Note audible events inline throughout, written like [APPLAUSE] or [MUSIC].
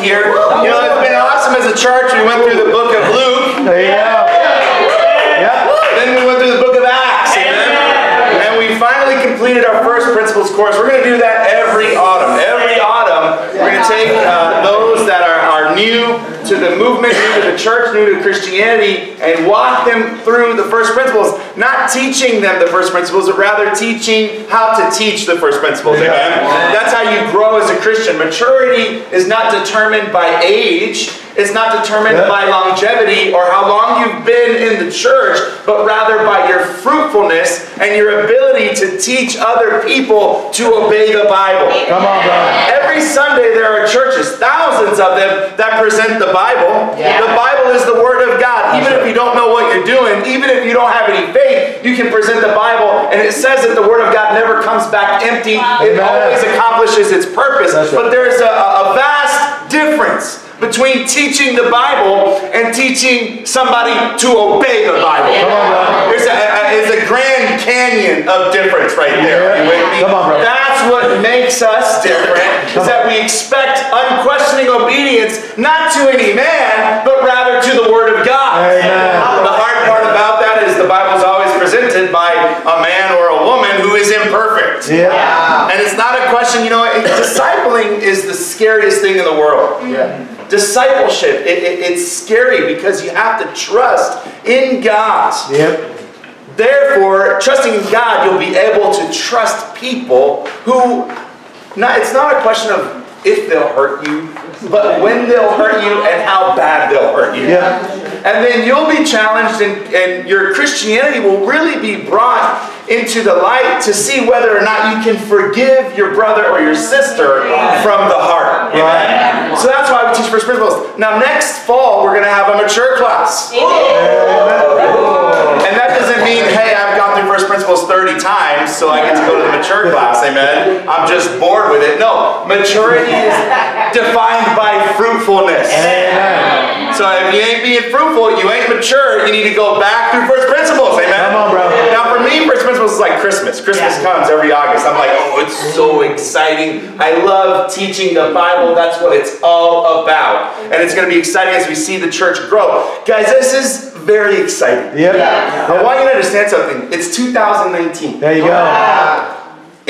here. You know, it's been awesome as a church. We went through the book of Luke. There you go. Yep. Then we went through the book of Acts. Amen. And we finally completed our first principles course. We're going to do that every autumn. Every autumn, we're going to take uh, those that are, are new to the movement, new to the church, new to Christianity, and walk them through the first principles. Not teaching them the first principles, but rather teaching how to teach the first principles. Amen. That's how you grow as a Christian. Maturity is not determined by age. It's not determined Yeah. by longevity or how long you've been in the church, but rather by your fruitfulness and your ability to teach other people to obey the Bible. Come on, bro. Every Sunday there are churches, thousands of them, that present the Bible. The Bible is the Word of God. Even if you don't know what you're doing, even if you don't have any faith, you can present the Bible. And it says that the Word of God never comes back empty. It Amen. always accomplishes its purpose. That's right. But there's a, a vast difference between teaching the Bible and teaching somebody to obey the Bible. Come on, bro. There's a, a, a grand canyon of difference right there. Yeah. You with me? Come on. That's what makes us different, is that we expect unquestioning obedience not to any man, but rather to the Word of God. Amen. The Bible part about that is the Bible's always presented by a man or a woman who is imperfect. Yeah. And it's not a question, you know, discipling is the scariest thing in the world. Yeah. Discipleship, it, it- it's scary because you have to trust in God. Yep. Therefore, trusting in God, you'll be able to trust people who, not, it's not a question of if they'll hurt you, but when they'll hurt you and how bad they'll hurt you. Yeah. And then you'll be challenged, and, and your Christianity will really be brought into the light to see whether or not you can forgive your brother or your sister from the heart. Amen? So that's why we teach first principles. Now, next fall, we're going to have a mature class. And that doesn't mean, hey, I've gone through first principles 30 times, so I get to go to the mature class, amen. I'm just bored with it. No, maturity is defined by fruitfulness. Amen. So if you ain't being fruitful, you ain't mature, you need to go back through first principles, amen. Come on, bro. Now for me, first principles is like Christmas. Christmas comes every August. I'm like, oh, it's so exciting. I love teaching the Bible. That's what it's all about. And it's going to be exciting as we see the church grow. Guys, this is very exciting. Yep. I want you to understand something. It's 2019. There you go.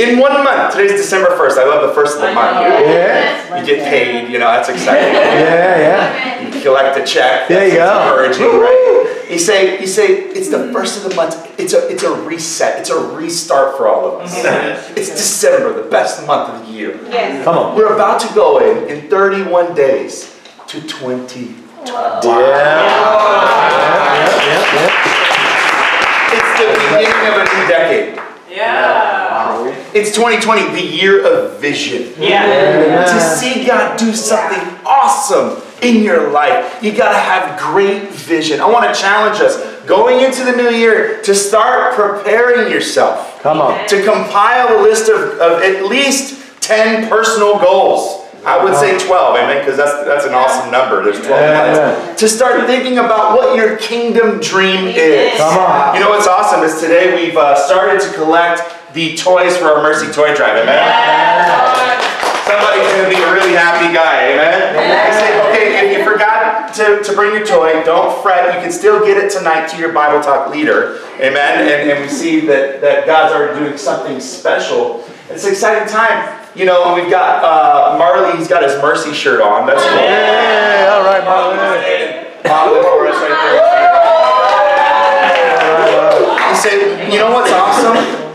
In one month, today's December 1st. I love the first of the month. Yeah. You get paid, you know, that's exciting. [LAUGHS] Yeah, yeah. You collect a check. There you that's go. Encouraging, right? You say, you say, it's the first of the month. It's a, it's a reset. It's a restart for all of us. [LAUGHS] It's December, the best month of the year. Yes. Come on. We're about to go in in 31 days to 20. Yeah. Yep, yep, yep. It's the beginning of a new decade. Yeah. It's 2020, the year of vision. Yeah. To see God do something awesome in your life, you gotta have great vision. I wanna challenge us going into the new year to start preparing yourself Come on. to compile a list of, of at least 10 personal goals. I would say 12, amen, because that's, that's an awesome number. There's 12 Yeah. To start thinking about what your kingdom dream is. Come on. You know what's awesome is today we've uh, started to collect the toys for our Mercy Toy Drive, amen? Somebody's gonna be a really happy guy, amen? I say, okay, if you forgot to, to bring your toy, don't fret. You can still get it tonight to your Bible Talk leader, amen? And, and we see that, that God's already doing something special. It's an exciting time. You know, we've got uh, Marley, he's got his Mercy shirt on. That's cool. Yeah, all right. Model it for us right there. You say, you know what's awesome?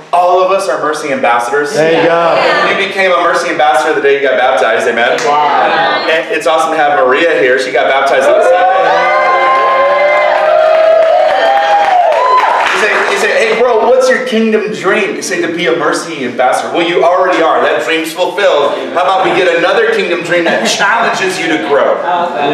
All of us are Mercy ambassadors. There you go. You became a Mercy ambassador the day you got baptized, amen? And it's awesome to have Maria here. She got baptized on Sunday. What's your kingdom dream? You say to be a mercy ambassador. Well, you already are. That dream's fulfilled. How about we get another kingdom dream that challenges you to grow?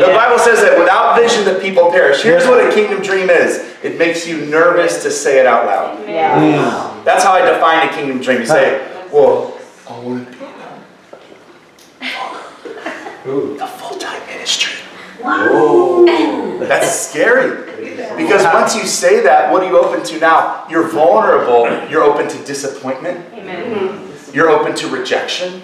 The Bible says that without vision the people perish. Here's what a kingdom dream is. It makes you nervous to say it out loud. Yeah. That's how I define a kingdom dream. You say, well, I want to be [LAUGHS] the full-time ministry. That's scary. Because once you say that, what are you open to now? You're vulnerable. You're open to disappointment. Amen. You're open to rejection.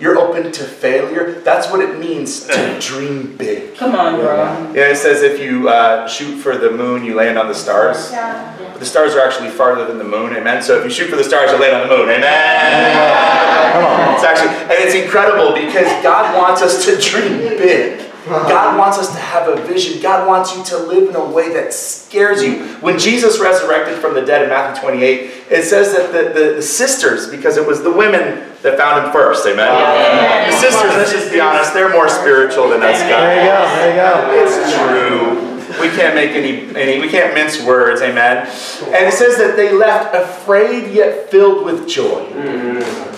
you're open to failure. That's what it means to dream big. Come on, bro. Yeah, it says if you uh, shoot for the moon, you land on the stars. Yeah. But the stars are actually farther than the moon, amen? So if you shoot for the stars, you land on the moon, amen? Come on. It's actually, and it's incredible because God wants us to dream big. God wants us to have a vision. God wants you to live in a way that scares you. When Jesus resurrected from the dead in Matthew 28, it says that the, the, the sisters, because it was the women that found him first, amen? The sisters, let's just be honest, they're more spiritual than us guys. There you go. There you go. It's true. We can't make any, any, we can't mince words, amen? And it says that they left afraid yet filled with joy. Mm-hmm.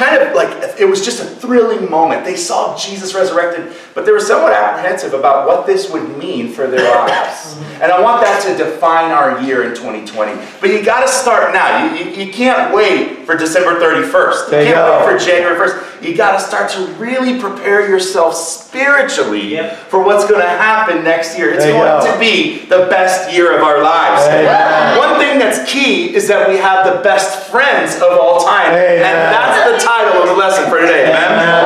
Kind of like it was just a thrilling moment. They saw Jesus resurrected, but they were somewhat apprehensive about what this would mean for their [LAUGHS] lives. And I want that to define our year in 2020. But you got to start now. You, you, you can't wait for December 31st. You can't wait for January 1st. You got to start to really prepare yourself spiritually Yep. for what's going to happen next year. It's There going go. to be the best year of our lives. Amen. One thing that's key is that we have the best friends of all time. Amen. And that's the title of the lesson for today. Amen.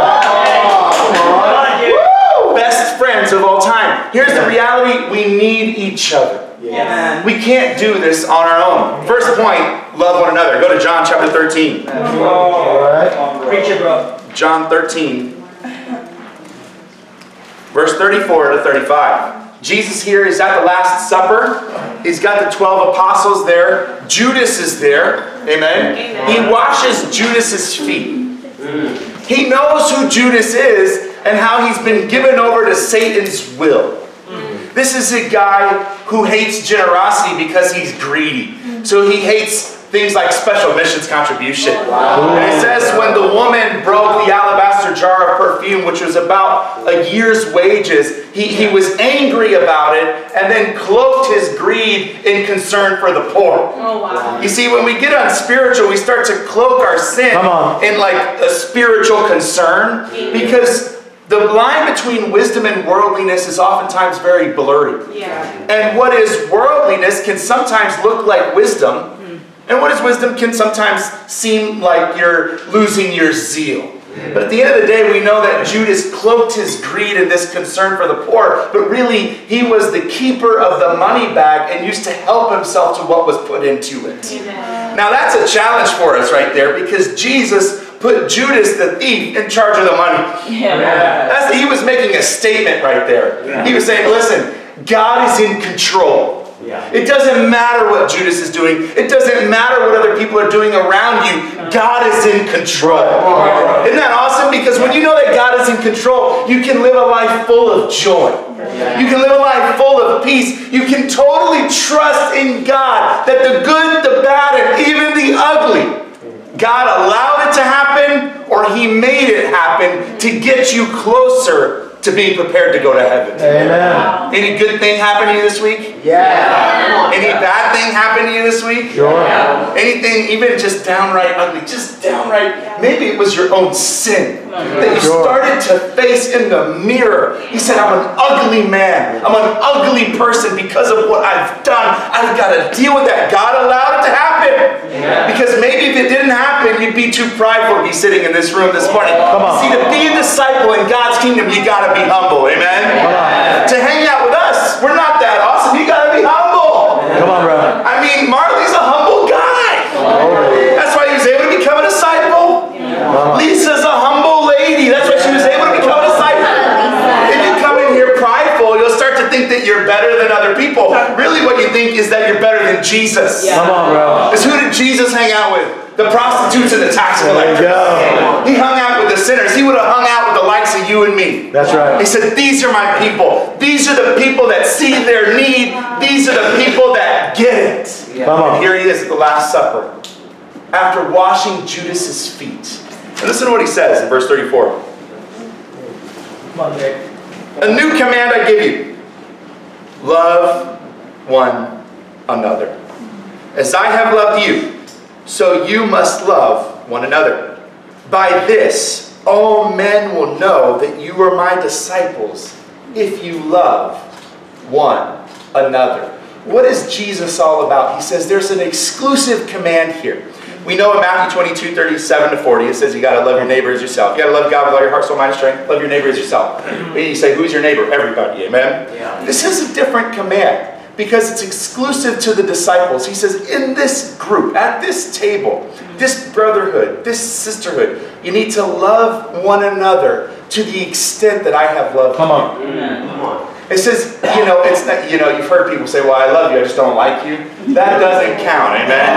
Woo! Best friends of all time. Here's the reality we need each other. Yes. We can't do this on our own. First point, love one another. Go to John chapter 13. All right. Preach it, bro. John 13, verse 34 to 35. Jesus here is at the Last Supper. He's got the 12 apostles there. Judas is there. Amen. He washes Judas's feet. He knows who Judas is and how he's been given over to Satan's will. This is a guy who hates generosity because he's greedy. So he hates things like special missions contribution. And it says when the woman broke the alabaster jar of perfume, which was about a year's wages, he, he was angry about it and then cloaked his greed in concern for the poor. Oh, wow. You see, when we get unspiritual, we start to cloak our sin in like a spiritual concern because the line between wisdom and worldliness is oftentimes very blurry. Yeah. And what is worldliness can sometimes look like wisdom, and what is wisdom can sometimes seem like you're losing your zeal. But at the end of the day, we know that Judas cloaked his greed and this concern for the poor, but really, he was the keeper of the money bag and used to help himself to what was put into it. Amen. Now, that's a challenge for us right there because Jesus put Judas the thief in charge of the money. Yeah. That's, he was making a statement right there. He was saying, listen, God is in control. Yeah. It doesn't matter what Judas is doing. It doesn't matter what other people are doing around you. God is in control. Isn't that awesome? Because when you know that God is in control, you can live a life full of joy. You can live a life full of peace. You can totally trust in God that the good, the bad, and even the ugly God allowed it to happen or He made it happen to get you closer to being prepared to go to heaven. Amen. Any good thing happen to you this week? Yeah. Any bad thing happen to you this week? Sure. Anything even just downright ugly, just downright, maybe it was your own sin that you started to face in the mirror. He said, I'm an ugly man. I'm an ugly person because of what I've done. I've got to deal with that. God allowed it to happen. Because maybe if it didn't happen, you'd be too prideful to be sitting in this room this morning. Come on. See, to be a disciple in God's kingdom, you got to be humble. Amen? Come on. To hang out with us, we're not that awesome. You got to be humble. Come on, brother. I mean, Marley's a humble guy. Oh. That's why he was able to become a disciple. Uh-huh. Lisa's a humble lady. That's why she was able to become a disciple. If you come in here prideful, you'll start to think that you're better than other people. Really, what you think is that you're better than Jesus. Come on, bro. Because who did Jesus hang out with? The prostitutes and the tax collectors. He hung out with the sinners. He would have hung out with the likes of you and me. That's right. He said, These are my people. These are the people that see their need. These are the people that get it. Come And on. here he is at the Last Supper. After washing Judas's feet. And listen to what he says in verse 34. On, A new command I give you. Love one another. As I have loved you, so you must love one another. By this, all men will know that you are my disciples if you love one another. What is Jesus all about? He says there's an exclusive command here. We know in Matthew 22, 37 to 40, it says you gotta love your neighbor as yourself. You gotta love God with all your heart, soul, mind, and strength. Love your neighbor as yourself. And you say, who's your neighbor? Everybody, amen? Yeah. This is a different command because it's exclusive to the disciples. He says, in this group, at this table, this brotherhood, this sisterhood, you need to love one another to the extent that I have loved Come you. on. Come on. It says, you know, it's not, you know, you've heard people say, well, I love you, I just don't like you. That doesn't count, amen?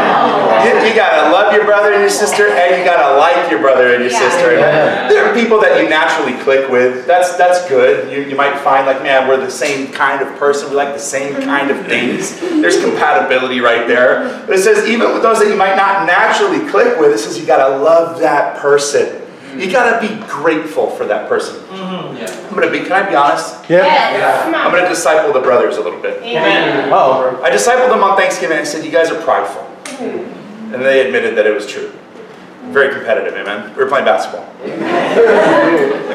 You, you gotta love your brother and your sister, and you gotta like your brother and your Yeah. sister, amen? Yeah. There are people that you naturally click with. That's that's good. You, you might find like, man, we're the same kind of person. We like the same mm-hmm. kind of things. There's compatibility right there. But it says, even with those that you might not naturally click with, it says you gotta love that person. You gotta be grateful for that person. Mm-hmm. Yeah. I'm gonna be, can I be honest? Yeah. Yes. Come I'm gonna disciple the brothers a little bit. Amen. Oh. I discipled them on Thanksgiving and I said, you guys are prideful. And they admitted that it was true. Very competitive, amen? We were playing basketball.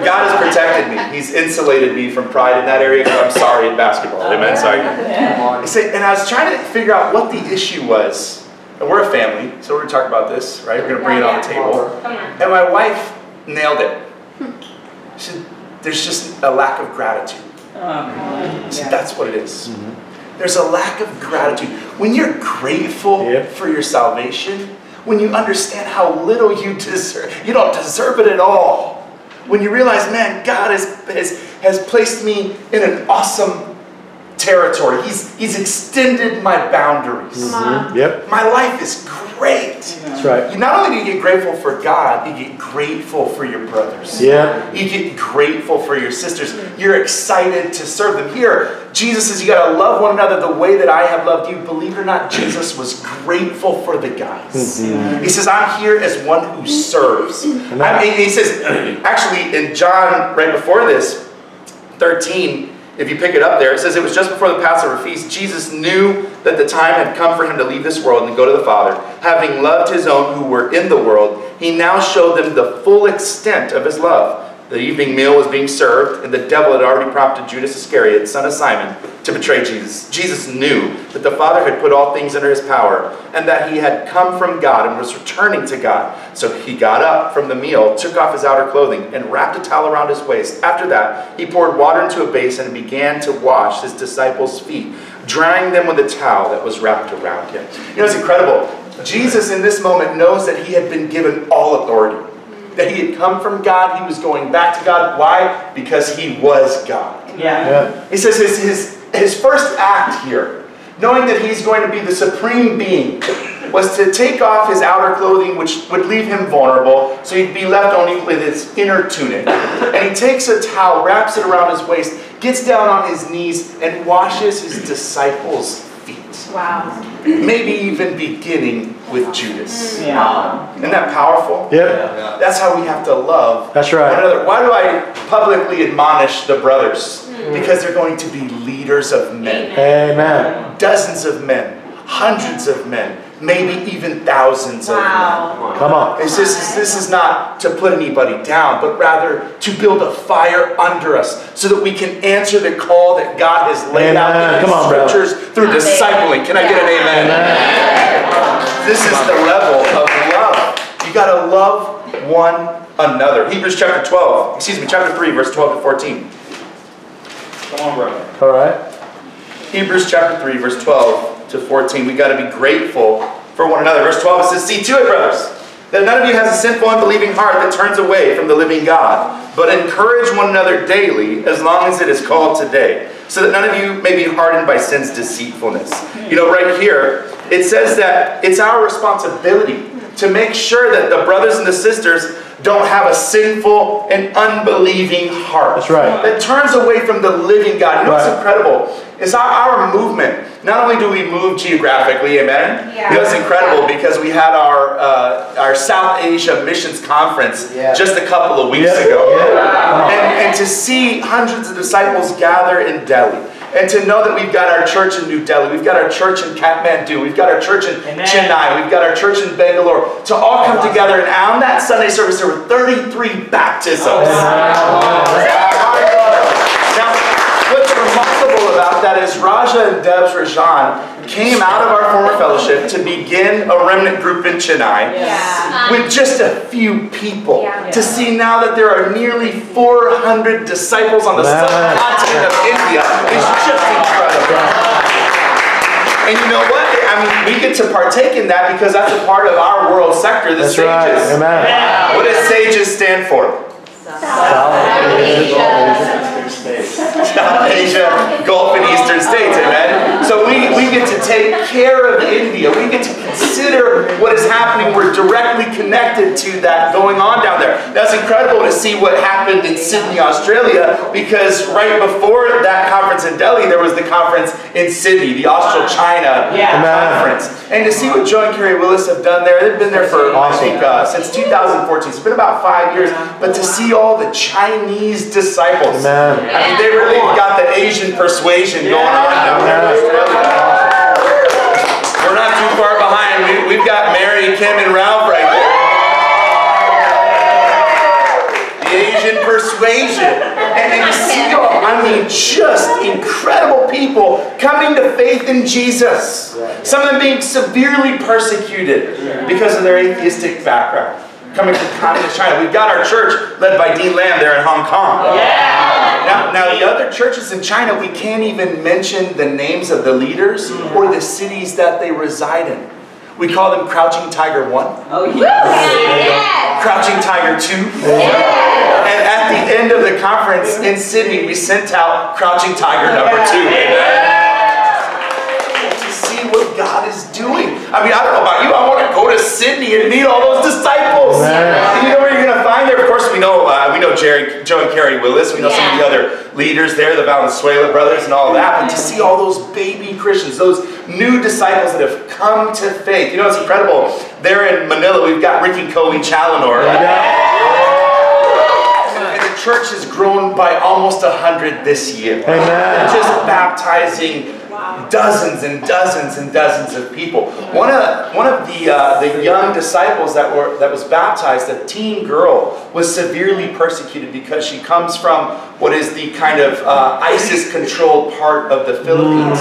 God has protected me. He's insulated me from pride in that area because I'm sorry in basketball, amen? Sorry. I said, and I was trying to figure out what the issue was. And we're a family, so we're gonna talk about this, right? We're gonna bring it on the table. And my wife nailed it. She said, there's just a lack of gratitude. Oh, I said, that's what it is. Mm-hmm. There's a lack of gratitude. When you're grateful Yep. for your salvation, when you understand how little you deserve, you don't deserve it at all. When you realize, man, God has, has, has placed me in an awesome territory. He's, he's extended my boundaries. Mm-hmm. Yep. My life is great. That's right. You not only do you get grateful for God, you get grateful for your brothers. Yeah. You get grateful for your sisters. You're excited to serve them. Here, Jesus says you got to love one another the way that I have loved you. Believe it or not, Jesus was grateful for the guys. He says, I'm here as one who serves. I mean, he says, actually, in John, right before this, 13, if you pick it up there, it says it was just before the Passover feast. Jesus knew that the time had come for him to leave this world and go to the Father. Having loved his own who were in the world, he now showed them the full extent of his love. The evening meal was being served, and the devil had already prompted Judas Iscariot, son of Simon, to betray Jesus. Jesus knew that the Father had put all things under his power, and that he had come from God and was returning to God. So he got up from the meal, took off his outer clothing, and wrapped a towel around his waist. After that, he poured water into a basin and began to wash his disciples' feet, drying them with a towel that was wrapped around him. You know, it's incredible. Jesus, in this moment, knows that he had been given all authority that he had come from God, he was going back to God. Why? Because he was God. Yeah. Yeah. He says his, his, his first act here, knowing that he's going to be the supreme being, was to take off his outer clothing, which would leave him vulnerable, so he'd be left only with his inner tunic. And he takes a towel, wraps it around his waist, gets down on his knees, and washes his disciples' feet. Wow. Maybe even beginning with Judas. Mm. Yeah. Um, isn't that powerful? Yep. That's how we have to love That's right. one another. Why do I publicly admonish the brothers? Mm. Because they're going to be leaders of men. Amen. Dozens of men, hundreds of men, maybe even thousands of men. Come on. This is, this is not to put anybody down, but rather to build a fire under us so that we can answer the call that God has laid out in His Come on, scriptures through Amen. discipling. Can I get an amen? Amen. This is the level of love. You gotta love one another. Hebrews chapter 12, excuse me, chapter 3, verse 12 to 14. Come on, brother. All right. Hebrews chapter 3, verse 12 to 14. We gotta be grateful for one another. Verse 12 it says, See to it, brothers, that none of you has a sinful, unbelieving heart that turns away from the living God, but encourage one another daily, as long as it is called today, so that none of you may be hardened by sin's deceitfulness. You know, right here, it says that it's our responsibility to make sure that the brothers and the sisters don't have a sinful and unbelieving heart. That's right. That turns away from the living God. You know what's incredible? Is our, our movement. Not only do we move geographically, amen? Yeah. You know, it's incredible because we had our uh, our South Asia Missions Conference Yeah. just a couple of weeks Yeah. ago. Yeah. And, and to see hundreds of disciples gather in Delhi. And to know that we've got our church in New Delhi, we've got our church in Kathmandu, we've got our church in Amen. Chennai, we've got our church in Bangalore, to all come together. And on that Sunday service, there were 33 baptisms. Oh, now, what's remarkable about that is Raja and Debs Rajan came out of our former fellowship to begin a remnant group in Chennai Yeah. Um, with just a few people. Yeah. To see now that there are nearly 400 disciples on the Man. subcontinent of India is just incredible. And you know what? I mean, we get to partake in that because that's a part of our world sector, the That's right. sages. Amen. What does sages stand for? South Asia, Gulf and Eastern states, amen? So we, we get to take care of India. We get to consider what is happening. We're directly connected to that going on down there. That's incredible to see what happened in Sydney, Australia, because right before that conference in Delhi, there was the conference in Sydney, the Austral-China Yeah. conference. And to see what Joe and Carrie Willis have done there, they've been there for, I think, uh, since 2014. It's been about five years. But to see all the Chinese disciples, Amen. I mean, they really got the Asian persuasion going on down there in Australia. We're not too far behind. We, we've got Mary, Kim, and Ralph right there. The Asian persuasion. And, and to see all, I mean, just incredible people coming to faith in Jesus. Some of them being severely persecuted because of their atheistic background. Coming from communist China. We've got our church led by Dean Lam there in Hong Kong. Now, now, the other churches in China, we can't even mention the names of the leaders or the cities that they reside in. We call them Crouching Tiger 1, Oh, yeah. Crouching Tiger 2. And at the end of the conference in Sydney, we sent out Crouching Tiger number 2. To see what God is doing. I mean, I don't know about you, I want to go to Sydney and meet all those disciples. Amen. You know where you're going to find there? Of course, we know we know Jerry, Joe and Carrie Willis. We know some of the other leaders there, the Valenzuela brothers and all that. But to see all those baby Christians, those new disciples that have come to faith. You know, it's incredible. There in Manila, we've got Ricky Coe Chalinor. And the church has grown by almost a hundred this year. Amen. Just baptizing dozens and dozens and dozens of people. One of one of the uh, the young disciples that were that was baptized, a teen girl, was severely persecuted because she comes from what is the kind of uh, ISIS-controlled part of the Philippines.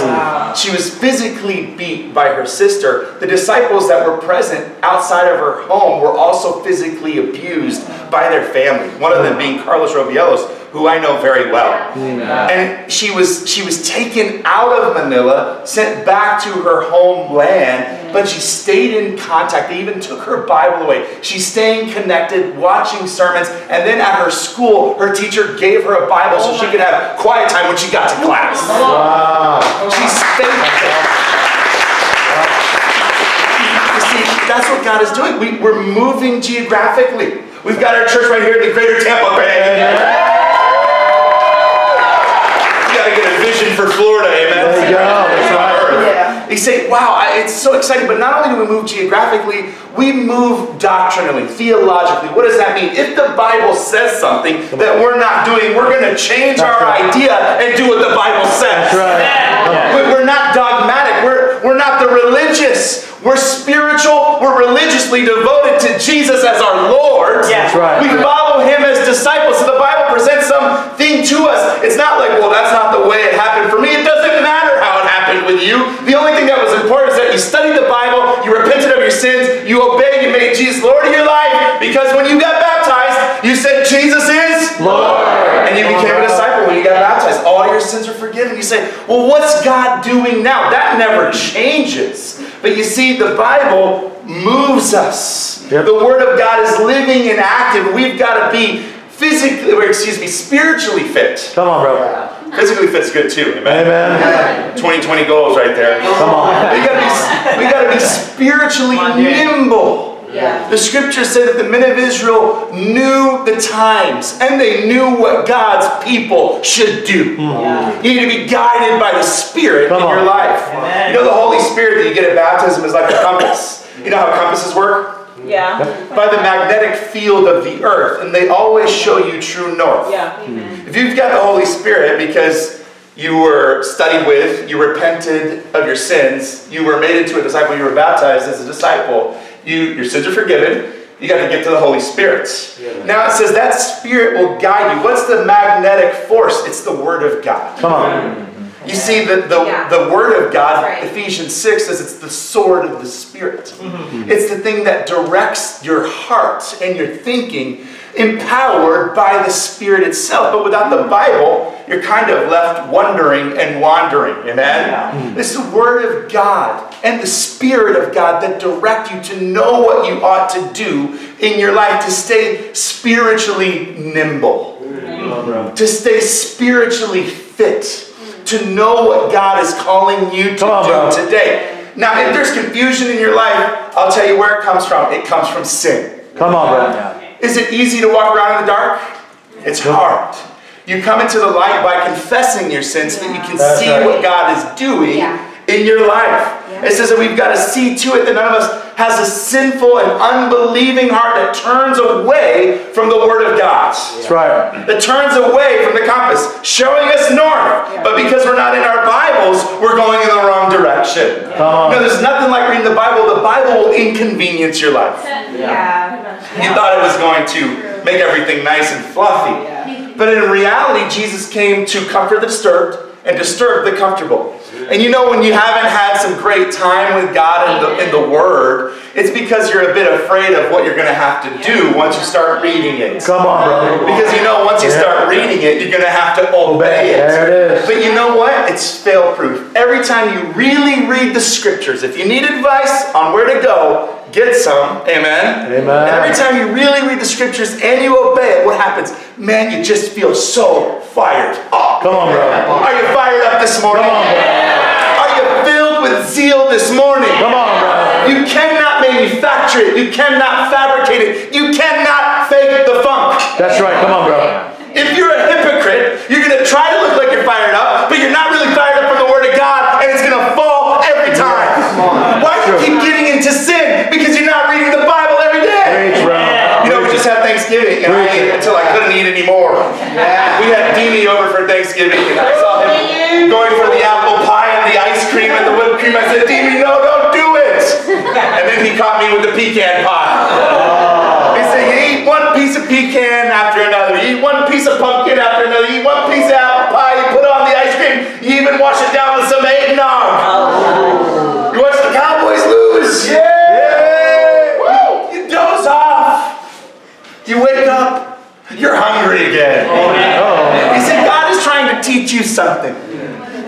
She was physically beat by her sister. The disciples that were present outside of her home were also physically abused by their family. One of them being Carlos Robielos, who I know very well. And she was she was taken out of Manila, sent back to her homeland, but she stayed in contact. They even took her Bible away. She's staying connected, watching sermons, and then at her school, her teacher gave her a Bible so oh she could have quiet time when she got to class. Wow. She's faithful. You see, that's what God is doing. We, we're moving geographically. We've got our church right here in the greater Tampa Bay. You got to get a vision for Florida, amen? There you go. That's right. Yeah. You say, wow, I- it's so exciting, but not only do we move geographically, we move doctrinally, theologically. What does that mean? If the Bible says something that we're not doing, we're going to change That's our right. idea and do what the Bible says. That's right. We- We're not dogmatic. We're, we're not the religious. We're spiritual. We're religiously devoted to Jesus as our Lord. Yeah. That's right. We follow him as disciples. So the Bible presents something to us. It's not like, well, that's not the way it happened for me. It doesn't matter how it happened with you. The only thing that was important is that you studied the Bible, you repented of your sins, you obeyed, you made Jesus Lord of your life. Because when you got baptized, you said, Jesus is Lord. and you became a disciple when you got baptized. All your sins are forgiven. You say, well, what's God doing now? That never changes. But you see, the Bible moves us. Yep. The Word of God is living and active. We've got to be physically, or excuse me, spiritually fit. Come on, bro. Physically fit's good too, amen? Amen. 2020 goals right there. Come on. We gotta be, we gotta be [LAUGHS] spiritually nimble. Yeah. The scriptures say that the men of Israel knew the times and they knew what God's people should do. Yeah. You need to be guided by the Spirit Come in your on. life. Amen. You know, the Holy Spirit that you get at baptism is like a compass. You know how compasses work? Yeah. By the magnetic field of the earth, and they always show you true north. Yeah. Amen. If you've got the Holy Spirit because you were studied with, you repented of your sins, you were made into a disciple, you were baptized as a disciple, you, your sins are forgiven, you got to get to the Holy Spirit. Now it says that Spirit will guide you. What's the magnetic force? It's the Word of God. Come on. You see, the, the, Yeah. the Word of God, Right. Ephesians 6 says it's the sword of the Spirit. Mm-hmm. It's the thing that directs your heart and your thinking, empowered by the Spirit itself. But without the Bible, you're kind of left wondering and wandering. Amen? Mm-hmm. It's the Word of God and the Spirit of God that direct you to know what you ought to do in your life to stay spiritually nimble mm-hmm. to stay spiritually fit, to know what God is calling you to on, do bro. today. Now, if there's confusion in your life, I'll tell you where it comes from. It comes from sin. Come on, bro. Is it easy to walk around in the dark? It's hard. You come into the light by confessing your sins so that you can That's see right. what God is doing Yeah. In your life. Yeah. It says that we've got to see to it that none of us has a sinful and unbelieving heart that turns away from the Word of God That's right. that turns away from the compass, showing us north. But because we're not in our Bibles, we're going in the wrong direction. Come on. No, there's nothing like reading the Bible. The Bible will inconvenience your life. Yeah. You thought it was going to make everything nice and fluffy. But in reality, Jesus came to comfort the disturbed and disturb the comfortable. And you know, when you haven't had some great time with God in the, in the Word, it's because you're a bit afraid of what you're going to have to do once you start reading it. Come on, bro. Because you know, once you start reading it, you're going to have to obey it. There it is. But you know what? It's fail proof. Every time you really read the scriptures, if you need advice on where to go, get some. Amen. Amen. And every time you really read the scriptures and you obey it, what happens? Man, you just feel so fired up. Come on, bro. Are you fired up this morning? Come on, bro. Are you filled with zeal this morning? Come on, bro. You cannot manufacture it. You cannot fabricate it. You cannot fake the funk. That's right. Come on, bro. If you're a hypocrite, you're going to try to look like you're fired up, but you're not really fired up from the Word of God, and it's going to fall every time. Why do you keep getting into sin? Because you're not reading the Bible every day. Preach, bro. You know, we just had Thanksgiving, and I ate until I couldn't eat anymore. We had Dini over for Thanksgiving, and I saw him going for the apple pie and the ice cream and the whipped cream. I said, Dini, no, don't do it. And then he caught me with the pecan pie. Oh. He said, you eat one piece of pecan after another. You eat one piece of pumpkin after another. You eat one piece of apple pie. You put on the ice cream. You even wash it down with some eggnog. You watch the Cowboys lose. Yeah. Woo. You doze off. You wake up. You're hungry again. Oh. You see, God is trying to teach you something.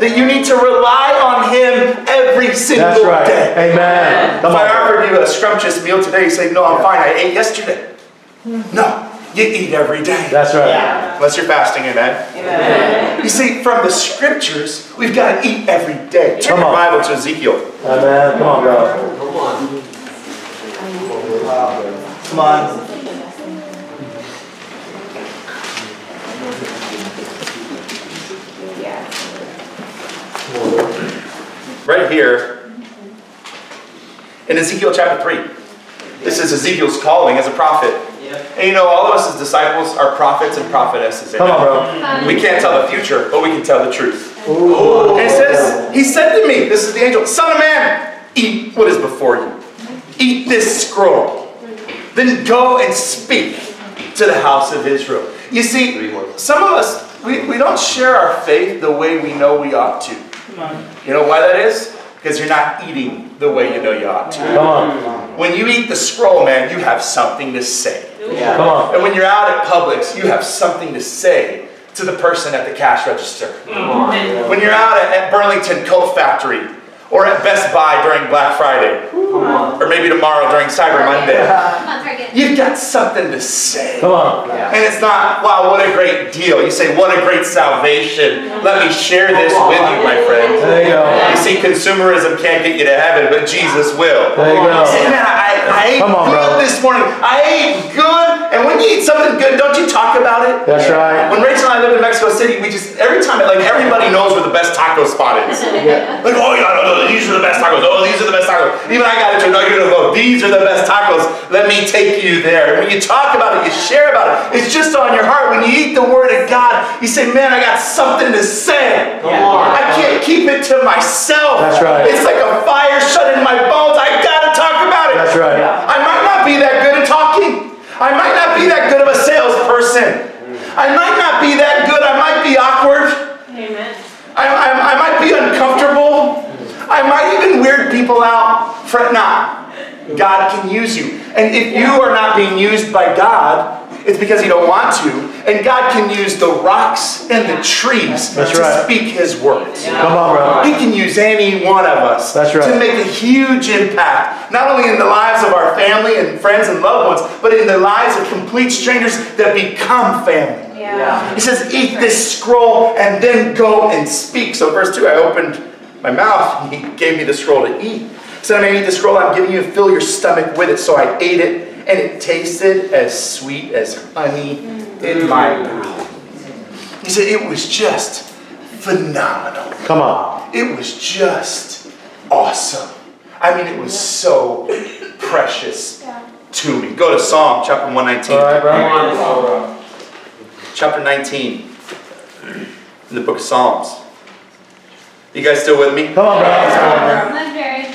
That you need to rely on Him every single That's right. day. Amen. If I offered you a scrumptious meal today, you say, No, I'm fine. I ate yesterday. Hmm. No, you eat every day. That's right. Unless you're fasting, amen? You see, from the scriptures, we've got to eat every day. Turn Come your on. Bible to Ezekiel. Amen. Come on, bro. Come on. Right here in Ezekiel chapter 3. This is Ezekiel's calling as a prophet. And you know, all of us as disciples are prophets and prophetesses. Come on, bro. We can't tell the future, but we can tell the truth. And it says, He said to me, This is the angel, Son of man, eat what is before you. Eat this scroll. Then go and speak to the house of Israel. You see, some of us, we, we don't share our faith the way we know we ought to. You know why that is? Because you're not eating the way you know you ought to. Come on. When you eat the scroll, man, you have something to say. Come on. And when you're out at Publix, you have something to say to the person at the cash register. When you're out at, at Burlington Coat Factory or at Best Buy during Black Friday or maybe tomorrow during Cyber Monday, Come on, Target. you've got something to say. Come on. And it's not, wow, what a great deal. You say, what a great salvation. Let me share this with you, my friend. There you go. You see, consumerism can't get you to heaven, but Jesus will. There you You say, go. man, I, I ate Come on, good bro. this morning. I ate good. And when you eat something good, don't you talk about it? That's right. When Rachel and I lived in Mexico City, we just, every time, like, everybody knows where the best taco spot is. Like, oh, yeah, no, no, these are the best tacos. Oh, these are the best tacos. Even I got into it. No, you're going to go, these are the best tacos. Let me take you there. And when you talk about it, you share about it. It's just on your heart. When you eat the Word of God, you say, man, I got something to say. I can't keep it to myself. That's right. It's like a fire shut in my bones. I got to talk about it. That's right. I might not be that good at talking. I might not be that good of a salesperson. I might not be that good. I might be awkward. Amen. I, I, people out, fret not. God can use you. And if you are not being used by God, it's because you don't want to. And God can use the rocks and the trees That's to right. speak His words. Yeah. Come on, bro. He can use any one of us right. to make a huge impact, not only in the lives of our family and friends and loved ones, but in the lives of complete strangers that become family. Yeah. yeah. He says, Eat this scroll and then go and speak. So, verse 2, I opened my mouth and [LAUGHS] he gave me the scroll to eat. He said, I may eat the scroll I'm giving you and fill your stomach with it. So I ate it and it tasted as sweet as honey in my mm. mouth. He said, It was just phenomenal. Come on. It was just awesome. I mean, it was so precious to me. Go to Psalm chapter 119. All right, bro. Chapter 19 in the book of Psalms. You guys still with me? Come on, bro. I'm very.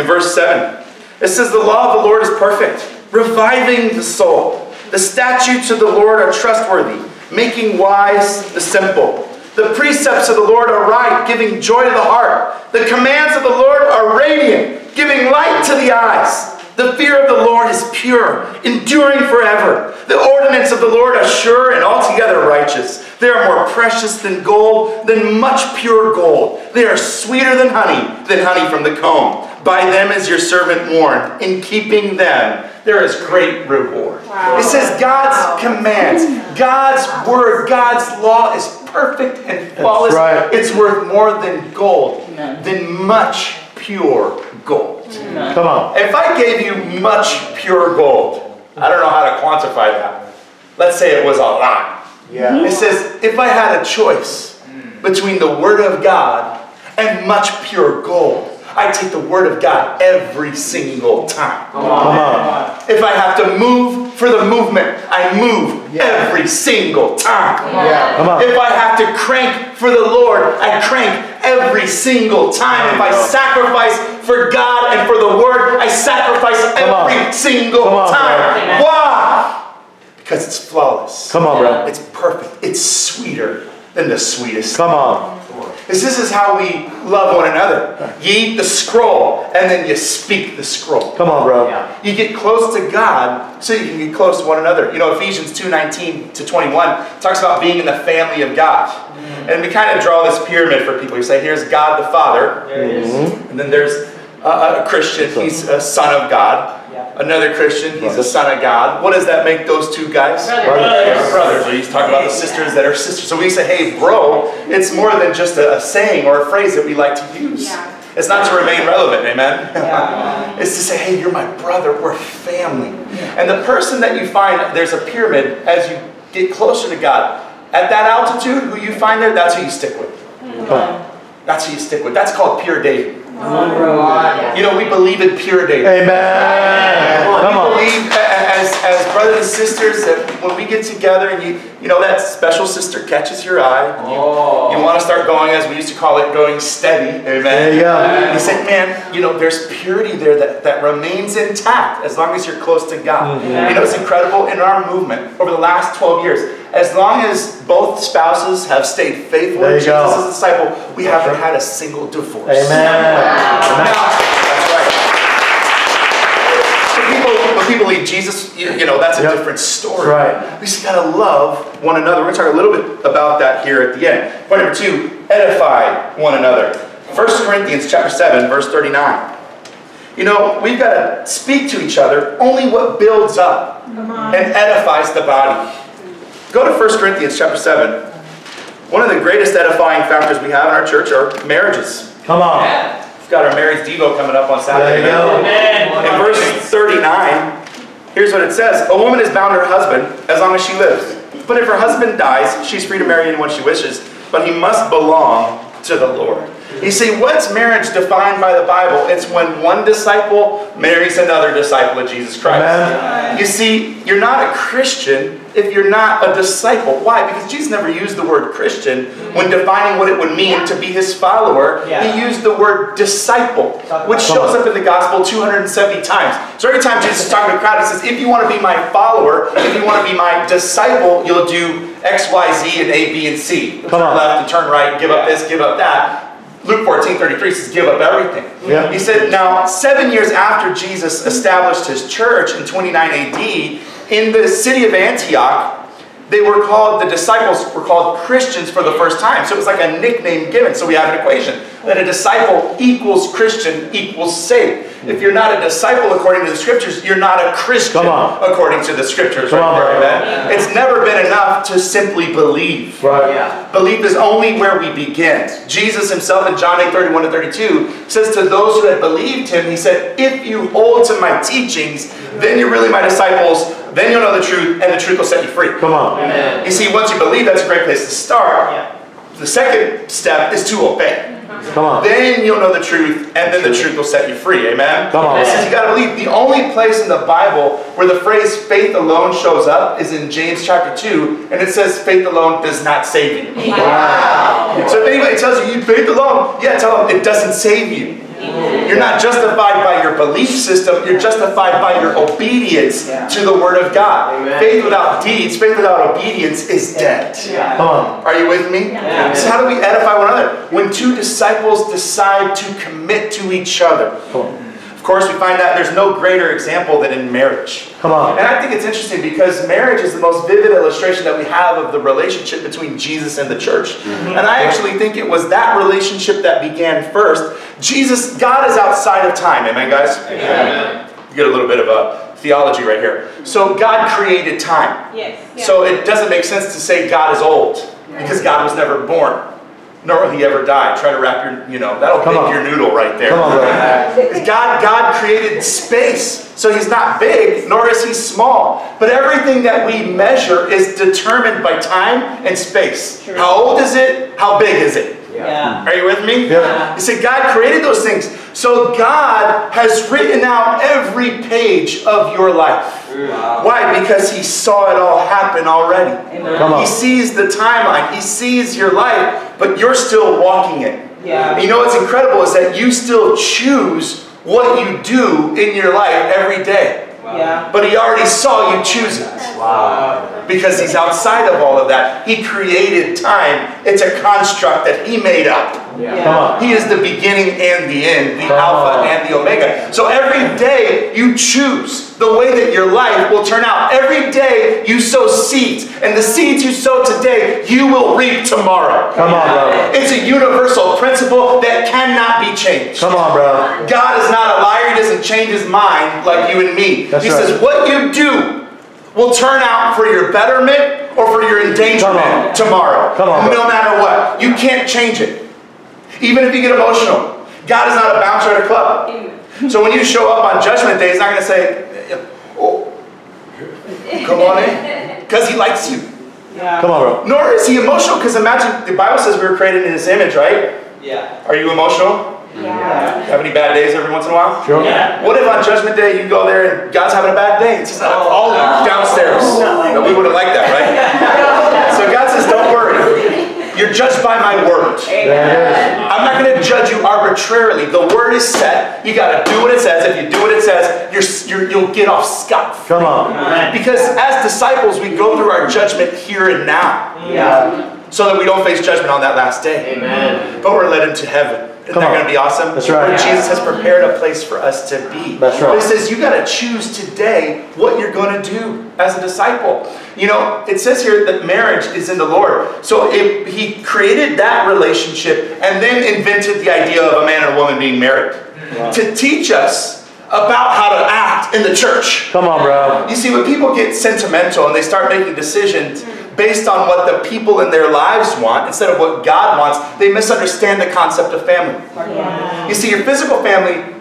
In verse 7, it says, The law of the Lord is perfect, reviving the soul. The statutes of the Lord are trustworthy, making wise the simple. The precepts of the Lord are right, giving joy to the heart. The commands of the Lord are radiant, giving light to the eyes. The fear of the Lord is pure, enduring forever. The ordinance of the Lord are sure and altogether righteous. They are more precious than gold, than much pure gold. They are sweeter than honey, than honey from the comb. By them is your servant warned. In keeping them, there is great reward. It says God's commands, God's word, God's law is perfect and flawless. right. It's worth more than gold, than much pure gold. Come on. If I gave you much pure gold, I don't know how to quantify that. Let's say it was a lot. Yeah. It says, if I had a choice hmm. between the Word of God and much pure gold, I take the Word of God every single time. Come on. If I have to move for the movement, I move every single time. Yeah. Come on. If I have to crank for the Lord, I crank every single time. If I sacrifice for God and for the Word, I sacrifice on. every single Come on, time. Why? Because it's flawless. Come on, bro. It's perfect. It's sweeter than the sweetest. Come on. This this is how we love one another. You eat the scroll and then you speak the scroll. Come on, bro. Yeah. You get close to God so you can get close to one another. You know, Ephesians 2 19 to 21 talks about being in the family of God. And we kind of draw this pyramid for people. You say, here's God the Father, mm-hmm. and then there's a, a Christian, he's a son of God. Another Christian, he's a son of God. What does that make those two guys? Brothers. Brothers. Or he's talking about the sisters that are sisters. So we say, hey, bro, it's more than just a, a saying or a phrase that we like to use. Yeah. It's not to remain relevant, amen? Yeah. [LAUGHS] it's to say, hey, you're my brother, we're family. Yeah. And the person that you find, there's a pyramid as you get closer to God. At that altitude, who you find there, that's who you stick with. Mm-hmm. That's who you stick with. That's called pure dating. You know, we believe in pure dating. Amen. Come on. a- a- as, as brothers and sisters that when we get together and you, you know, that special sister catches your eye. You, you want to start going, as we used to call it, going steady. Amen. There you go. You say, man, you know, there's purity there that, that remains intact as long as you're close to God. Mm-hmm. You know, it's incredible in our movement over the last 12 years. As long as both spouses have stayed faithful There in you Jesus as a disciple, we haven't had a single divorce. Amen. That's right. People, when people leave Jesus, you, you know, that's a Yep. different story. Right. We just gotta love one another. We're gonna talk a little bit about that here at the end. Point number two, edify one another. 1 Corinthians chapter 7, verse 39. You know, we've got to speak to each other only what builds up and edifies the body. Go to 1 Corinthians chapter 7. One of the greatest edifying factors we have in our church are marriages. Come on. We've got our marriage Devo coming up on Saturday. There you night. go. In verse 39, here's what it says A woman is bound to her husband as long as she lives. But if her husband dies, she's free to marry anyone she wishes, but he must belong to the Lord. You see, what's marriage defined by the Bible? It's when one disciple marries another disciple of Jesus Christ. Amen. You see, you're not a Christian if you're not a disciple. Why? Because Jesus never used the word Christian when defining what it would mean to be his follower. He used the word disciple, which shows up in the gospel 270 times. So every time Jesus is talking to a crowd, he says, if you want to be my follower, if you want to be my disciple, you'll do X, Y, Z, and A, B, and C. Come turn on. left and turn right, give up this, give up that. Luke 14, 33 says, give up everything. Yeah. He said, now, seven years after Jesus established his church in 29 AD, in the city of Antioch, they were called, the disciples were called Christians for the first time. So it was like a nickname given. So we have an equation that a disciple equals Christian equals saved. If you're not a disciple according to the scriptures, you're not a Christian Come on. according to the scriptures. Come right on, there, bro. amen? It's never been enough to simply believe. Right. Yeah. Belief is only where we begin. Jesus himself in John 8 31 to 32 says to those who had believed him, He said, If you hold to my teachings, then you're really my disciples, then you'll know the truth, and the truth will set you free. Come on. Amen. You see, once you believe, that's a great place to start. Yeah. The second step is to obey. Come on. Then you'll know the truth, and then the truth will set you free. Amen? Come on. This is, you gotta believe, the only place in the Bible where the phrase faith alone shows up is in James chapter 2, and it says faith alone does not save you. Wow. So if anybody tells you you faith alone, yeah, tell them it doesn't save you. You're not justified by your belief system, you're justified by your obedience to the Word of God. Amen. Faith without deeds, faith without obedience is dead. Come on. Are you with me? Yeah. So how do we edify one another? When two disciples decide to commit to each other. Come on. Of course, we find that there's no greater example than in marriage. Come on. And I think it's interesting because marriage is the most vivid illustration that we have of the relationship between Jesus and the church. Mm-hmm. And I actually think it was that relationship that began first. Jesus, God is outside of time. Amen, guys? Amen. You get a little bit of a theology right here. So God created time. Yes. So it doesn't make sense to say God is old because God was never born, nor will he ever die. Try to wrap your, you know, that'll Come bake on. your noodle right there. Come on. [LAUGHS] God, God created space, so he's not big, nor is he small. But everything that we measure is determined by time and space. How old is it? How big is it? Yeah. Are you with me? Yeah. You see, God created those things. So God has written out every page of your life. Wow. Why? Because he saw it all happen already. He sees the timeline. He sees your life, but you're still walking it. Yeah. You know what's incredible is that you still choose what you do in your life every day. Yeah. But he already saw you choose it Wow. because he's outside of all of that. He created time. It's a construct that he made up. Come on. He is the beginning and the end, the Come Alpha on. and the Omega. So every day you choose the way that your life will turn out. Every day you sow seeds, and the seeds you sow today, you will reap tomorrow. Come on, bro. It's a universal principle that cannot be changed. Come on, bro. God is not a liar. He doesn't change his mind like you and me. That's he right. says, what you do will turn out for your betterment or for your Come endangerment on. tomorrow. Come on, bro. No matter what. You can't change it. Even if you get emotional. God is not a bouncer at a club. So when you show up on judgment day, he's not going to say, oh, come on in. [LAUGHS] Because he likes you. Yeah. Come on, bro. Nor is he emotional because imagine the Bible says we were created in his image, right? Yeah. Are you emotional? Yeah. Have any bad days every once in a while? Sure. Yeah. What if on Judgment Day you go there and God's having a bad day? It's just not oh. all downstairs. Oh. No, we wouldn't like that, right? [LAUGHS] So God says, don't worry. You're judged by my word. There I'm not going to judge you arbitrarily. The word is set. You got to do what it says. If you do what it says, you're, you're, you'll get off scot. it is. Come on. Because as disciples, we go through our judgment here and now Yeah. so that we don't face judgment on that last day. Amen. But we're led into heaven. Isn't Come that going to be awesome? That's right. Where Jesus has prepared a place for us to be. That's right. But it says you got to choose today what you're going to do as a disciple. You know, it says here that marriage is in the Lord. So if he created that relationship and then invented the idea of a man and a woman being married to teach us about how to act in the church. Come on, bro. You see, when people get sentimental and they start making decisions based on what the people in their lives want instead of what God wants, they misunderstand the concept of family. You see, your physical family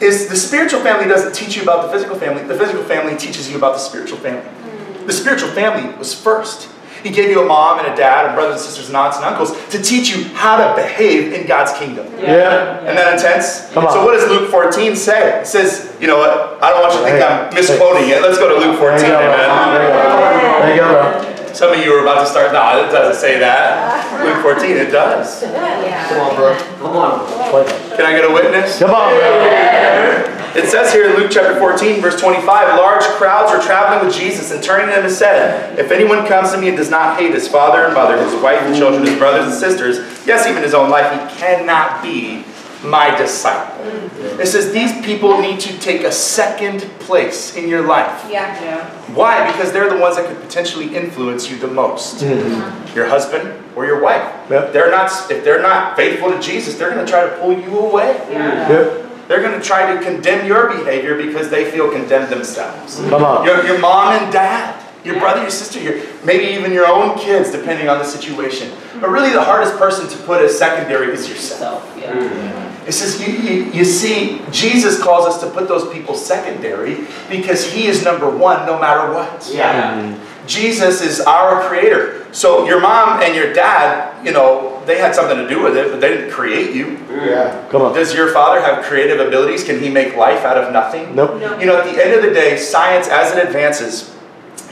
is the spiritual family doesn't teach you about the physical family. The physical family teaches you about the spiritual family. Hmm. The spiritual family was first. He gave you a mom and a dad and brothers and sisters and aunts and uncles to teach you how to behave in God's kingdom. Yeah. Isn't that intense? Come on. So what does Luke 14 say? It says, you know what? I don't want you to think I'm misquoting it. Let's go to Luke 14, There you go, bro. amen. There you go. There you go, bro. Some of you are about to start, no, it doesn't say that. [LAUGHS] Luke 14, it does. Yeah. Come on, bro. Come on. Can I get a witness? Come on, bro. It says here in Luke chapter 14, verse 25, large crowds were traveling with Jesus and turning to him and said, If anyone comes to me and does not hate his father and mother, his wife and children, his brothers and sisters, yes, even his own life, he cannot be my disciple. Mm. It says these people need to take a second place in your life. Yeah. Why? Because they're the ones that could potentially influence you the most. Mm-hmm. Your husband or your wife. Yep. They're not if they're not faithful to Jesus, they're going to try to pull you away. Yep. They're going to try to condemn your behavior because they feel condemned themselves. Come on. Your, your mom and dad, your brother, your sister, your, maybe even your own kids, depending on the situation. But really, the hardest person to put as secondary is yourself. So, yeah. Mm-hmm. It says, you, you, you see, Jesus calls us to put those people secondary because He is number one no matter what. Yeah. Mm-hmm. Jesus is our creator. So your mom and your dad, you know, they had something to do with it, but they didn't create you. Yeah. Come on. Does your father have creative abilities? Can he make life out of nothing? Nope. You know, at the end of the day, science as it advances,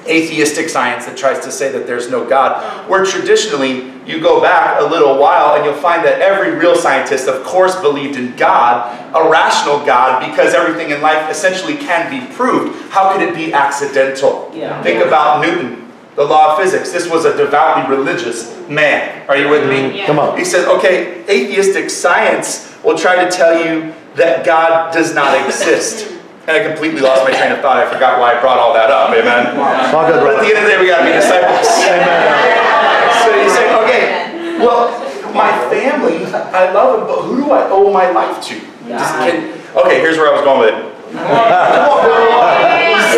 atheistic science that tries to say that there's no God, where traditionally you go back a little while and you'll find that every real scientist, of course, believed in God, a rational God, because everything in life essentially can be proved. How could it be accidental? Yeah. Think about Newton, the law of physics. This was a devoutly religious man. Are you with me? Mm-hmm. Yeah. Come on. He says, okay, atheistic science will try to tell you that God does not [LAUGHS] exist. And I completely lost my train of thought. I forgot why I brought all that up. Amen. All good, But at the end of the day, we got to be disciples. Amen. So you say, okay, well, my family, I love them, but who do I owe my life to? Just can- okay, here's where I was going with it.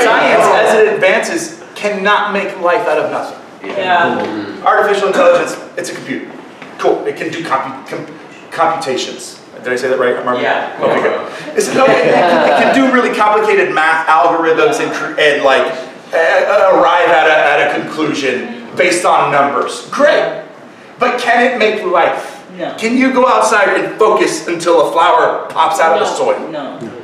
Science, as it advances, cannot make life out of nothing. Yeah. Artificial intelligence, it's a computer. Cool, it can do compu- com- computations. Did I say that right? Marvin? Yeah. Okay, good. [LAUGHS] It's, no, it, it can, it can do really complicated math algorithms and, and like uh, arrive at a, at a conclusion based on numbers. Great. But can it make life? No. Can you go outside and focus until a flower pops out of the soil? No. [LAUGHS]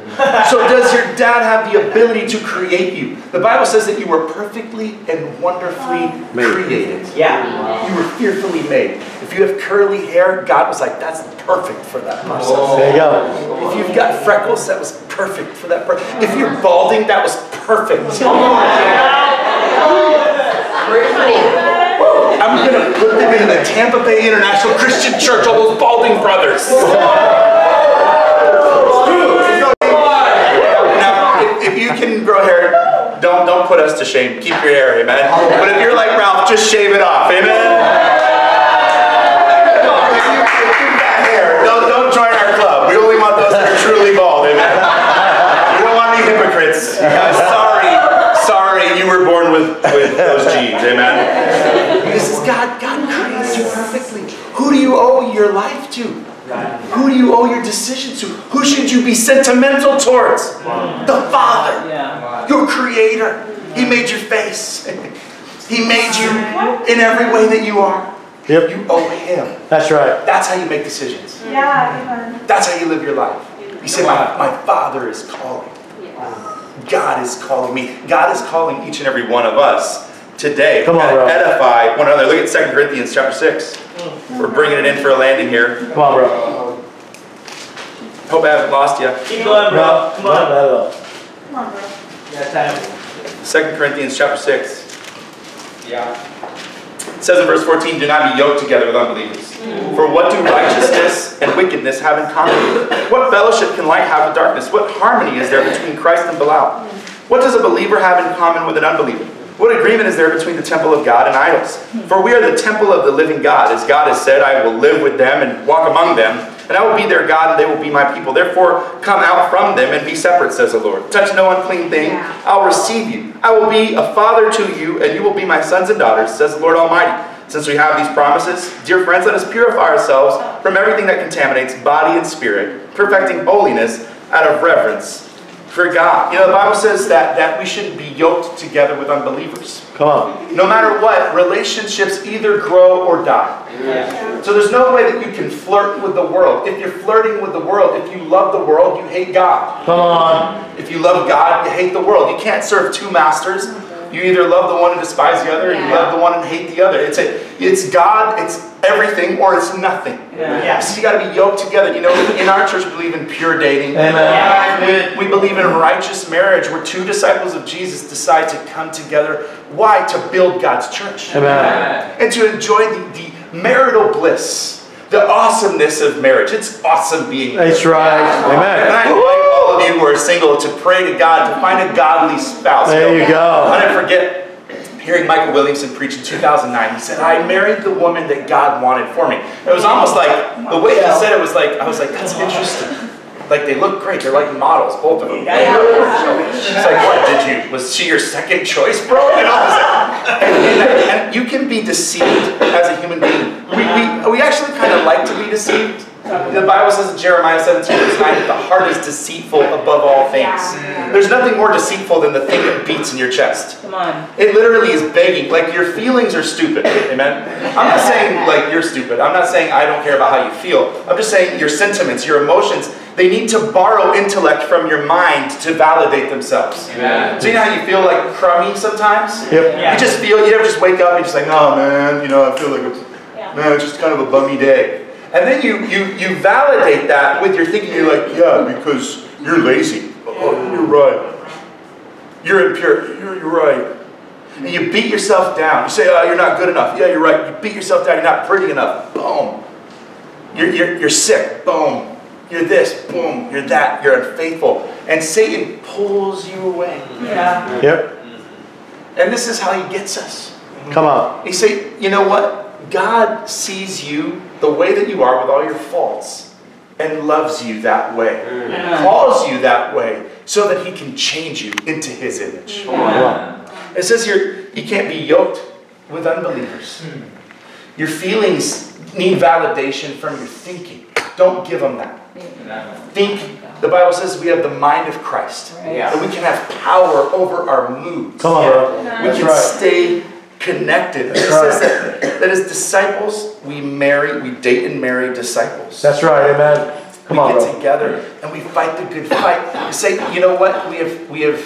So does your dad have the ability to create you? The Bible says that you were perfectly and wonderfully Made. created. Yeah. You were fearfully made. If you have curly hair, God was like, that's perfect for that person. There you go. If you've got freckles, that was perfect for that person. If you're balding, that was perfect. I'm gonna put them in the Tampa Bay International Christian Church, all those balding brothers. Now, if, if you can grow hair, don't don't put us to shame. Keep your hair, amen. But if you're like Ralph, just shave it off, amen. If you- if you've got hair, Don't, don't join our club. We only want those that are truly bald, amen. We don't want any hypocrites. [LAUGHS] sorry, sorry, you were born with, with those genes, amen. This is God, God created you perfectly. Who do you owe your life to? Who do you owe your decisions to? Who should you be sentimental towards? The Father, Yeah. your Creator. He made your face. [LAUGHS] He made you in every way that you are. Yep. You owe Him. That's right. That's how you make decisions. Yeah. That's how you live your life. You say, my, my Father is calling. God is calling me. God is calling each and every one of us today Come on, to bro. edify one another. Look at 2 Corinthians chapter 6. Mm. We're bringing it in for a landing here. Come on, bro. Hope I haven't lost you. Keep going, bro. Come on. at all. Come on, bro. Yeah, time. 2 Corinthians chapter 6. Yeah. It says in verse 14, do not be yoked together with unbelievers. For what do righteousness and wickedness have in common? What fellowship can light have with darkness? What harmony is there between Christ and Belial? What does a believer have in common with an unbeliever? What agreement is there between the temple of God and idols? For we are the temple of the living God. As God has said, I will live with them and walk among them, and I will be their God, and they will be my people. Therefore, come out from them and be separate, says the Lord. Touch no unclean thing. I'll receive you. I will be a father to you, and you will be my sons and daughters, says the Lord Almighty. Since we have these promises, dear friends, let us purify ourselves from everything that contaminates body and spirit, perfecting holiness out of reverence for God. You know, the Bible says that, that we shouldn't be yoked together with unbelievers. Come on. No matter what, relationships either grow or die. Yeah. So there's no way that you can flirt with the world. If you're flirting with the world, if you love the world, you hate God. Come on. If you love God, you hate the world. You can't serve two masters. You either love the one and despise the other, or you love the one and hate the other. It's a, it's God, it's everything, or it's nothing. Yeah. So you got to be yoked together. You know, in our church, we believe in pure dating. Amen. We, we believe in righteous marriage, where two disciples of Jesus decide to come together. Why? To build God's church Amen. and to enjoy the, the marital bliss, the awesomeness of marriage. It's awesome being That's married. right. And I Amen. Invite all of you who are single to pray to God to find a godly spouse. There you go. I go. never forget hearing Michael Williamson preach in 2009. He said, I married the woman that God wanted for me. It was almost like, the way he said it was like, I was like, that's interesting. Like, they look great. They're like models, both of them. She's like, what, did you, was she your second choice, bro? You know, it's like- and, and- and you can be deceived as a human being. We, we, we actually kind of like to be deceived. The Bible says in Jeremiah 17, verse 9, that the heart is deceitful above all things. Mm. There's nothing more deceitful than the thing that beats in your chest. Come on. It literally is begging, like your feelings are stupid, amen? I'm not saying like you're stupid. I'm not saying I don't care about how you feel. I'm just saying your sentiments, your emotions, they need to borrow intellect from your mind to validate themselves. Amen. So you know how you feel like crummy sometimes? Yep. Yeah. You just feel, you ever just wake up and you're just like, oh man, you know, I feel like it's, man, it's just kind of a bummy day. And then you, you, you validate that with your thinking, you're like, yeah, because you're lazy. Oh, oh, you're right. You're impure. You're, you're right. And you beat yourself down. You say, oh, you're not good enough. Yeah, you're right. You beat yourself down. You're not pretty enough. Boom. You're, you're, you're sick. Boom. You're this. Boom. You're that. You're unfaithful. And Satan pulls you away. Yeah. Yep. And this is how he gets us. Come on. He say, you know what? God sees you the way that you are with all your faults and loves you that way. Mm. Amen. Calls you that way so that he can change you into his image. Come on. It says here, you can't be yoked with unbelievers. Hmm. Your feelings need validation from your thinking. Don't give them that. Think, the Bible says we have the mind of Christ. Yeah. And we can have power over our moods. Come on, bro. We That's can right. stay connected. It says that, that as disciples, we marry, we date and marry disciples. That's right. Amen. Come we on, get bro. together and we fight the good fight. We say, you know what? We have we have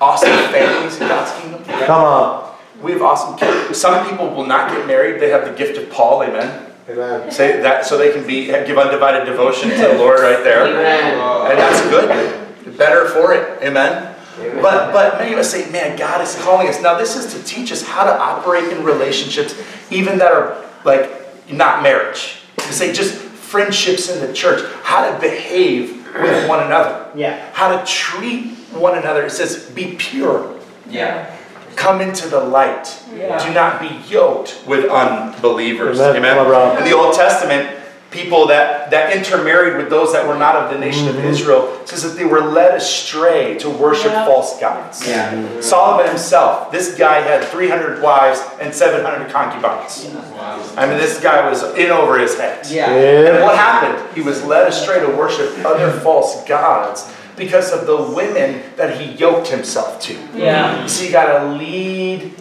awesome families in God's kingdom. Come on. We have awesome kids. Some people will not get married. They have the gift of Paul. Amen. Amen. Say that so they can be give undivided devotion to the Lord right there, Amen. and that's good. Better for it. Amen. But but many of us say, man, God is calling us. Now this is to teach us how to operate in relationships, even that are like not marriage. To say just friendships in the church, how to behave with one another, Yeah. how to treat one another. It says, be pure. Yeah. Come into the light. Yeah. Do not be yoked with unbelievers. Amen. Amen. Come. In the Old Testament, people that, that intermarried with those that were not of the nation Mm-hmm. of Israel it says that they were led astray to worship Yeah. false gods. Yeah. Solomon himself, this guy had 300 wives and 700 concubines. Yeah. I mean, this guy was in over his head. And Yeah. what happened? He was led astray to worship other false gods because of the women that he yoked himself to. Yeah. So you gotta lead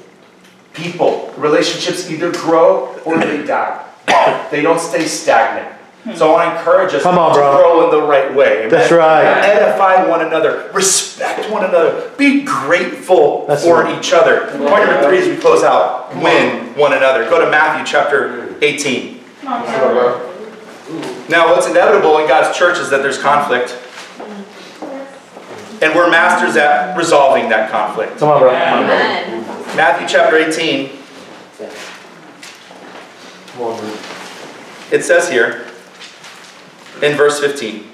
people. Relationships either grow or they die. [COUGHS] They don't stay stagnant. So I want to encourage us Come on, to bro. grow in the right way. Amen? That's right. Edify one another. Respect one another. Be grateful That's for right. each other. Point number three as we close out. Win one another. Go to Matthew chapter 18. Now, what's inevitable in God's church is that there's conflict. And we're masters at resolving that conflict. Come on, bro. Amen. Matthew chapter 18, It says here in verse 15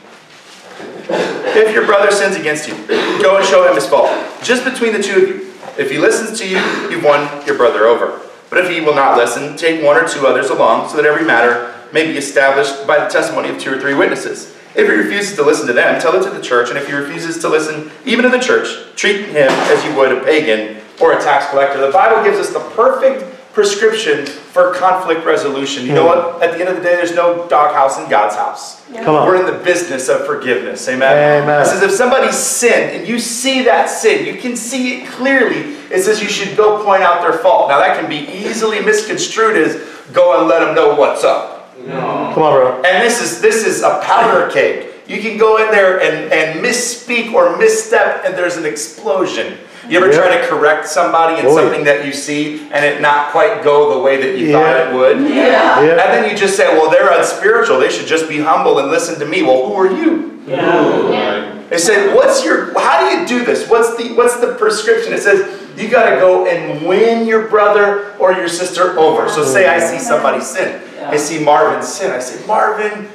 If your brother sins against you, go and show him his fault. Just between the two of you. If he listens to you, you've won your brother over. But if he will not listen, take one or two others along, so that every matter may be established by the testimony of two or three witnesses. If he refuses to listen to them, tell it to the church, and if he refuses to listen even to the church, treat him as you would a pagan or a tax collector. The Bible gives us the perfect prescription for conflict resolution. You know hmm. what? At the end of the day, there's no doghouse in God's house. Come on. We're in the business of forgiveness. Amen. Amen. It says if somebody sinned and you see that sin, you can see it clearly. It says you should go point out their fault. Now that can be easily misconstrued as go and let them know what's up. No. Come on, bro. And this is this is a powder keg. You can go in there and, and misspeak or misstep and there's an explosion. You ever Yeah. try to correct somebody in yeah. something that you see and it not quite go the way that you thought it would? Yeah. And then you just say, well, they're unspiritual. They should just be humble and listen to me. Well, who are you? Yeah. They said, "What's your? How do you do this? What's the What's the prescription?" It says you got to go and win your brother or your sister over. So say I see somebody sin. I see Marvin sin. I say, Marvin,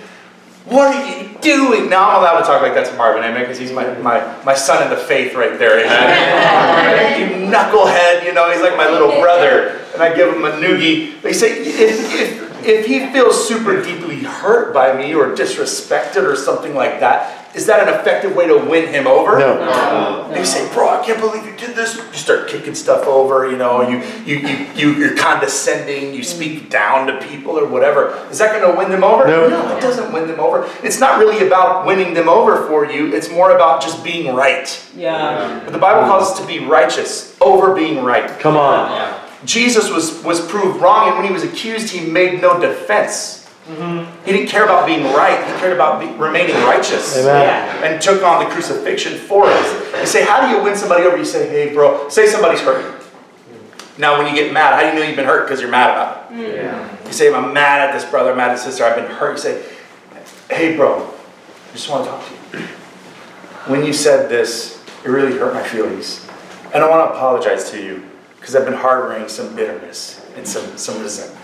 what are you doing? Now I'm allowed to talk like that to Marvin, amen, because he's my, my, my son in the faith right there, amen. you knucklehead, you know, he's like my little brother. And I give him a noogie. They say, if, if, if he feels super deeply hurt by me or disrespected or something like that, is that an effective way to win him over? No. They say, bro, I can't believe you did this. You start kicking stuff over, you know, you, you, you, you, you're condescending, you speak down to people or whatever. Is that going to win them over? No. no, it doesn't win them over. It's not really about winning them over for you, it's more about just being right. Yeah. But the Bible calls us to be righteous over being right. Come on. Yeah. Jesus was, was proved wrong, and when he was accused, he made no defense. Mm-hmm. He didn't care about being right, he cared about be, remaining righteous Amen. Yeah. and took on the crucifixion for us. You say, how do you win somebody over? You say, hey, bro, say somebody's hurt. Now, when you get mad, how do you know you've been hurt? Because you're mad about it. Mm. Yeah. You say, I'm mad at this brother, I'm mad at this sister, I've been hurt. You say, hey, bro, I just want to talk to you. When you said this, it really hurt my feelings. And I want to apologize to you because I've been harboring some bitterness and some, some resentment.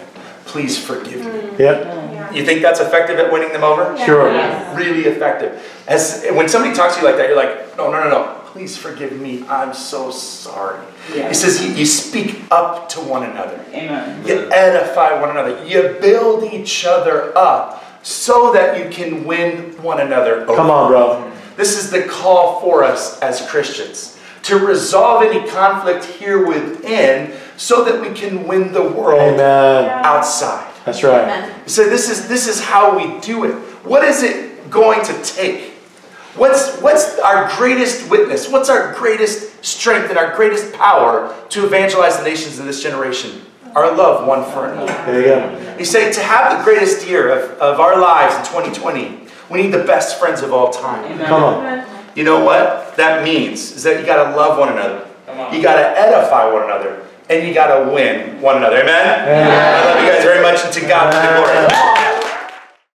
Please forgive me. Mm. Yeah. You think that's effective at winning them over? Sure. really effective. As when somebody talks to you like that, you're like, no, no, no, no. Please forgive me. I'm so sorry. Yeah. He says you, you speak up to one another. Amen. You edify one another. You build each other up so that you can win one another over. Come on, bro. This is the call for us as Christians to resolve any conflict here within so that we can win the world Amen. outside. That's right. Amen. So this is this is how we do it. What is it going to take? What's what's our greatest witness? What's our greatest strength and our greatest power to evangelize the nations in this generation? Our love one for another. There you go. You say to have the greatest year of, of our lives in 2020, we need the best friends of all time. Amen. Come on. You know what that means? Is that you gotta love one another. You gotta edify one another. And you gotta win one another. Amen? Amen. I love you guys very much and to God be the glory.